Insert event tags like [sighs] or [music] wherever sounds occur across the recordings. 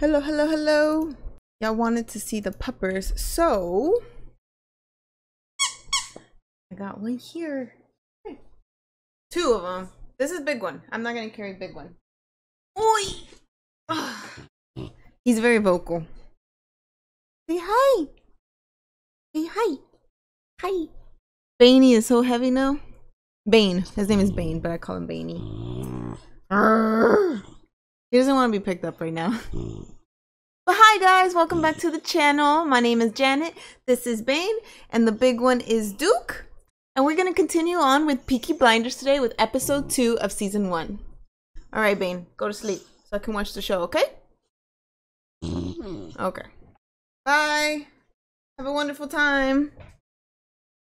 Hello, hello, hello. Y'all wanted to see the puppers, so I got one here. Two of them. This is big one. I'm not gonna carry big one. Oi! [sighs] He's very vocal. Say hi. Say hi. Hi. Baney is so heavy now. Bane. His name is Bane, but I call him Baney. He doesn't want to be picked up right now. Hmm. But hi guys, welcome back hmm. to the channel. My name is Janet. This is Bane, and the big one is Duke. And we're gonna continue on with Peaky Blinders today with episode two of season one. All right, Bane, go to sleep so I can watch the show. Okay? Hmm. Okay. Bye. Have a wonderful time.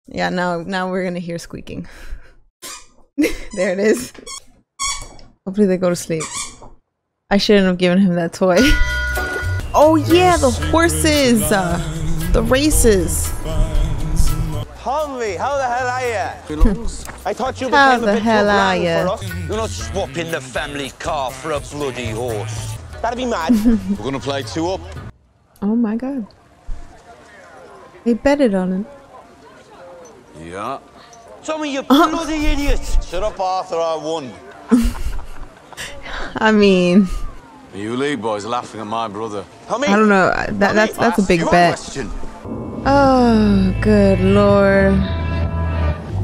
Yeah, now now we're gonna hear squeaking. [laughs] there it is. Hopefully they go to sleep. I shouldn't have given him that toy. [laughs] oh yeah, the horses, uh, the races. Holly, how the hell are you? [laughs] I thought you How became a the bit hell too are grand ya? for us. You're not swapping the family car for a bloody horse. That'd be mad. [laughs] We're gonna play two up. Oh my god. They betted on it. Yeah. Some of you Uh-huh. bloody idiot! Shut up, Arthur. I won. I mean, You Lee boys laughing at my brother. How I don't know. That that's that's a big bet. Oh, good lord.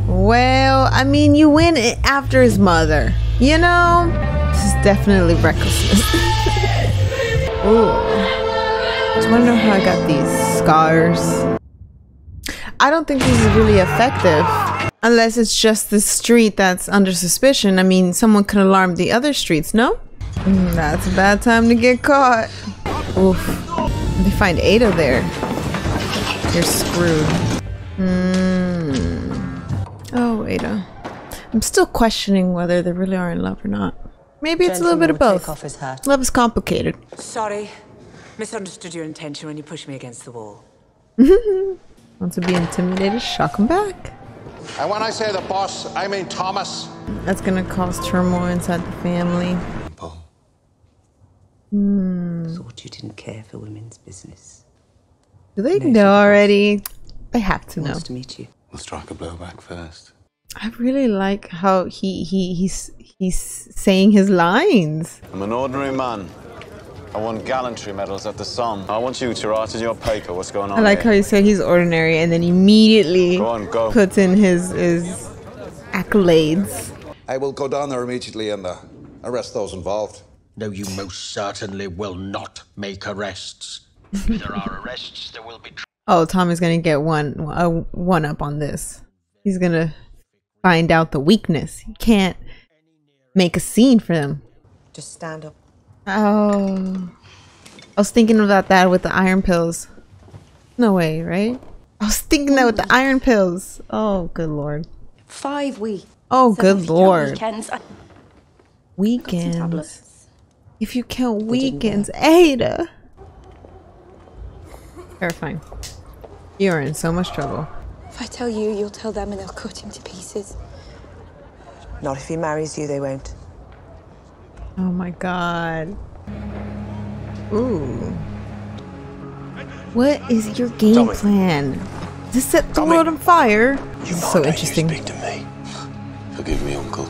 Well, I mean, you win it after his mother. You know, this is definitely recklessness. [laughs] Ooh. Just want to know how I got these scars. I don't think this is really effective. Unless it's just the street that's under suspicion. I mean, someone could alarm the other streets, no? Mm, That's a bad time to get caught. Oof. They find Ada there. You're screwed. Hmm. Oh, Ada. I'm still questioning whether they really are in love or not. Maybe it's a little bit of both. off his hat. Love is complicated. Sorry. Misunderstood your intention when you pushed me against the wall. [laughs] Want to be intimidated? Shock him back. And when I say the boss, I mean Thomas. That's gonna cause turmoil inside the family. Hmm. Thought you didn't care for women's business. Do they No, know already? They have to know. Wants to meet you. We'll strike a blow back first. I really like how he he he's he's saying his lines. I'm an ordinary man. I won gallantry medals at the Somme. I want you to write in your paper what's going on. I like how here. he said he's ordinary and then immediately Go on, go. puts in his his accolades. I will go down there immediately and uh, arrest those involved. No, you most certainly will not make arrests. If there are arrests, there will be. Tr- [laughs] Oh, Tommy's gonna get one a one up on this. He's gonna find out the weakness. He can't make a scene for them. Just stand up. Oh, I was thinking about that with the iron pills. No way, right? I was thinking that with the iron pills. Oh, good lord. Five weeks. Oh, Seven good if you count lord. Weekends. I Weekends. If you count weekends, Ada. Terrifying. You are in so much trouble. If I tell you, you'll tell them and they'll cut him to pieces. Not if he marries you, they won't. Oh my god. Ooh. What is your game Tommy. plan? To set the world on fire? This is so interesting. You speak to me. Forgive me, Uncle.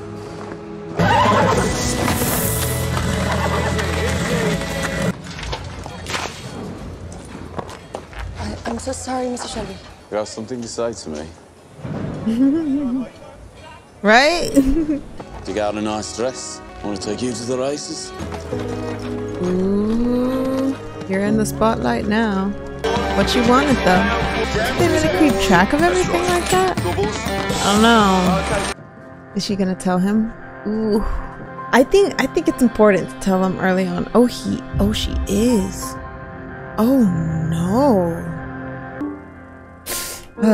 I, I'm so sorry, Mr. Shelby. You have something to say to me? [laughs] Right? [laughs] Do you got a nice dress? Want to take you to the races? Ooh. You're in the spotlight now. What you wanted though? They really keep track of everything like that? I don't know. Is she gonna tell him? Ooh. I think I think it's important to tell him early on. Oh he oh she is. Oh no. [sighs]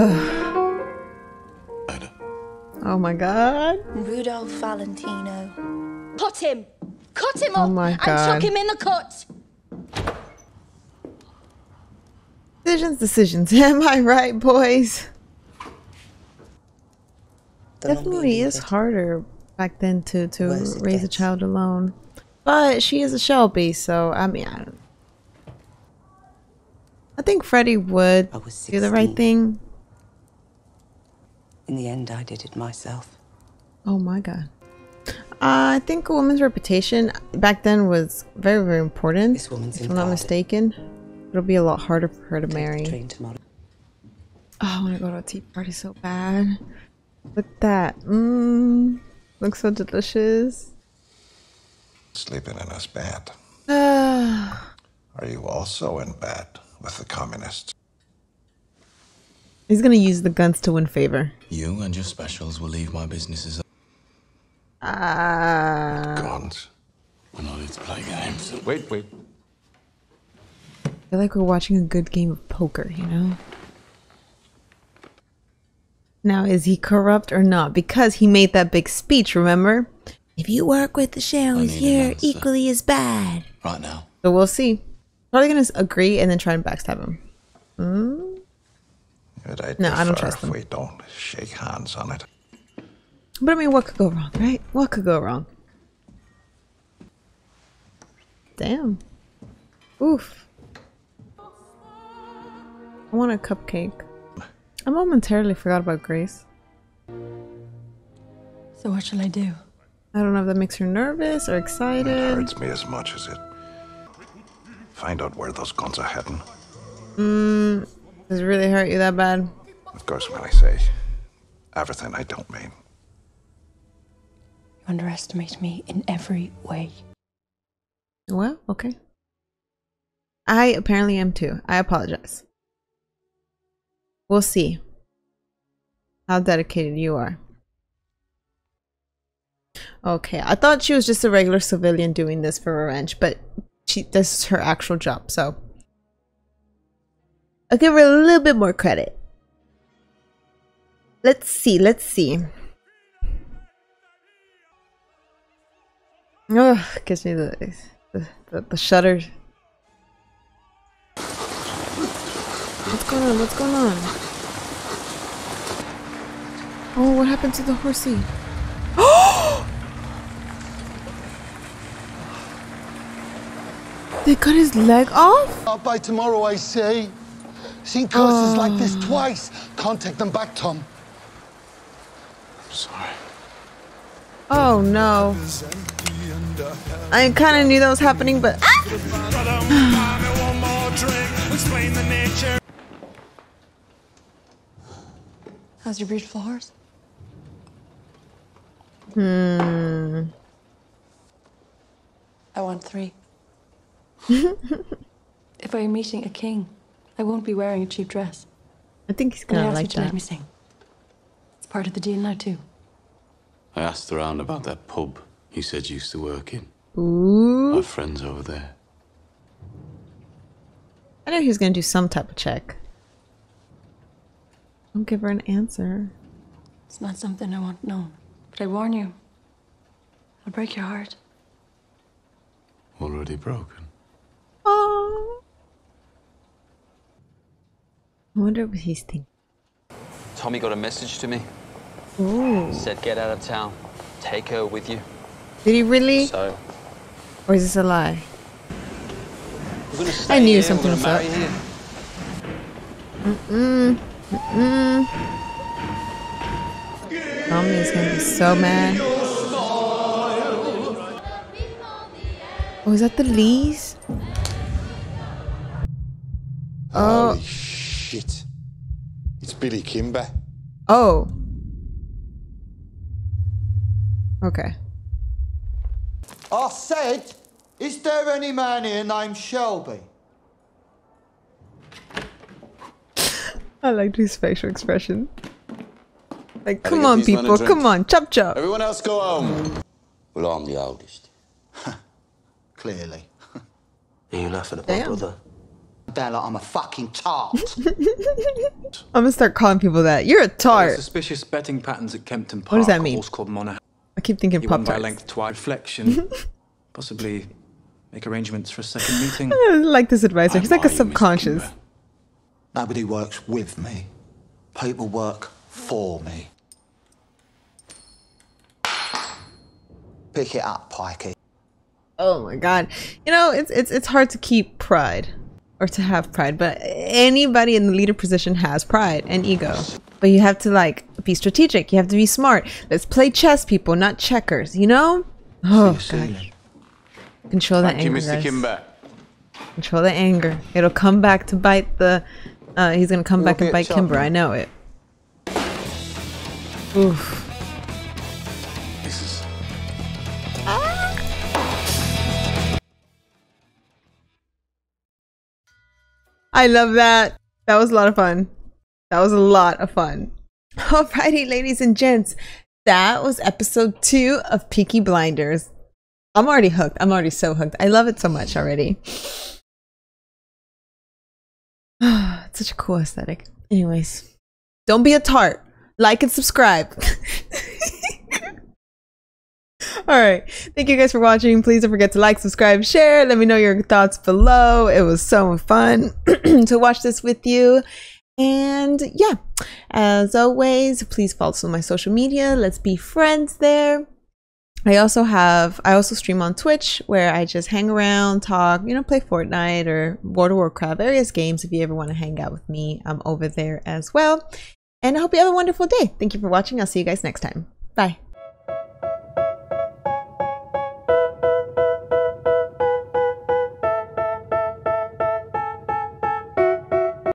[sighs] oh my god. Rudolph Valentino. Cut him! Cut him Oh up my and chuck him in the cut! Decisions, decisions. [laughs] Am I right, boys? The Definitely meaning of is it. harder back then to to Worse it raise a child alone. But she is a Shelby, so I mean, I don't, I think Freddie would I was do the right thing. In the end, I did it myself. Oh my god. Uh, I think a woman's reputation back then was very, very important. This woman's if I'm not mistaken. It'll be a lot harder for her to Take marry. Oh, I want to go to a tea party so bad. Look at that. Mmm. Looks so delicious. Sleeping in his bed. Ah. [sighs] Are you also in bed with the communists? He's gonna use the guns to win favor. You and your specials will leave my businesses. Ah. Guns. We're not here to play games. Wait, wait. I feel like we're watching a good game of poker, you know? Now, is he corrupt or not? Because he made that big speech, remember? If you work with the Sherrill's, need an you're equally as bad. Right now. So we'll see. Probably gonna agree and then try and backstab him. Hmm? But I'd No, I don't prefer trust if them. we don't shake hands on it. But I mean, what could go wrong, right? What could go wrong? Damn. Oof. I want a cupcake. I momentarily forgot about Grace. So what shall I do? I don't know if that makes her nervous or excited. It hurts me as much as it. Find out where those guns are heading. Mm, does it really hurt you that bad? Of course, when I say everything, I don't mean. Underestimate me in every way. Well, okay. I apparently am too. I apologize. We'll see how dedicated you are. Okay, I thought she was just a regular civilian doing this for revenge, but she this is her actual job, so I'll give her a little bit more credit. Let's see, let's see. Ugh, gives me the the, the, the shudders. What's going on? What's going on? Oh, what happened to the horsey? [gasps] they cut his leg off? Not by tomorrow, I say. Seen curses like this Oh. twice. Can't take them back, Tom. I'm sorry. Oh no. I kind of knew that was happening, but. How's your beautiful horse? Hmm. I want three. [laughs] if I am meeting a king, I won't be wearing a cheap dress. I think he's gonna asked you like to let me sing. It's part of the deal now too. I asked around about that pub he said you used to work in. Ooh. I've friends over there. I know he's gonna do some type of check. Don't give her an answer. It's not something I want known. But I warn you, I'll break your heart. Already broken. Oh. I wonder what he's thinking. Tommy got a message to me. Ooh. Said get out of town. Take her with you. Did he really? So Or is this a lie? we're gonna stay I knew here, something we're was gonna up. marry here. Mm-mm. Mm-mm. Tommy is gonna be so mad. Oh, is that the Lees? Oh. Holy shit. It's Billy Kimber. Oh. Okay. I said, is there any man here named Shelby? I liked his facial expression. Like, come on, these men a people, come on, chop chop. Everyone else go home. Well, I'm the oldest. [laughs] Clearly. [laughs] Are you laughing at Damn. my brother? Down like I'm a fucking tart. [laughs] I'm gonna start calling people that. You're a tart. Suspicious betting patterns at Kempton Park. What does that mean? Horse called Monaghan. I keep thinking He Pop won by a Tarts. length twice. Reflection. [laughs] Possibly make arrangements for a second [laughs] meeting. I like this advisor. He's like a subconscious. Nobody works with me. People work for me. Pick it up, Pikey. Oh my god. You know, it's it's it's hard to keep pride or to have pride, but anybody in the leader position has pride and ego. But you have to like be strategic. You have to be smart. Let's play chess, people, not checkers. You know? Oh god. Control that you, anger. Mr. guys. Control the anger. It'll come back to bite the. Uh, he's gonna come back and bite Kimber. Chapman. I know it. Oof. This is I love that. That was a lot of fun. That was a lot of fun. [laughs] Alrighty, ladies and gents, that was episode two of Peaky Blinders. I'm already hooked. I'm already so hooked. I love it so much already. [sighs] it's such a cool aesthetic. Anyways, don't be a tart. Like and subscribe. [laughs] All right. Thank you guys for watching. Please don't forget to like, subscribe, share. Let me know your thoughts below. It was so fun [clears throat] to watch this with you. And yeah, as always, please follow us on my social media. Let's be friends there. I also have, I also stream on Twitch where I just hang around, talk, you know, play Fortnite or World of Warcraft, various games. If you ever want to hang out with me, I'm over there as well. And I hope you have a wonderful day. Thank you for watching. I'll see you guys next time. Bye.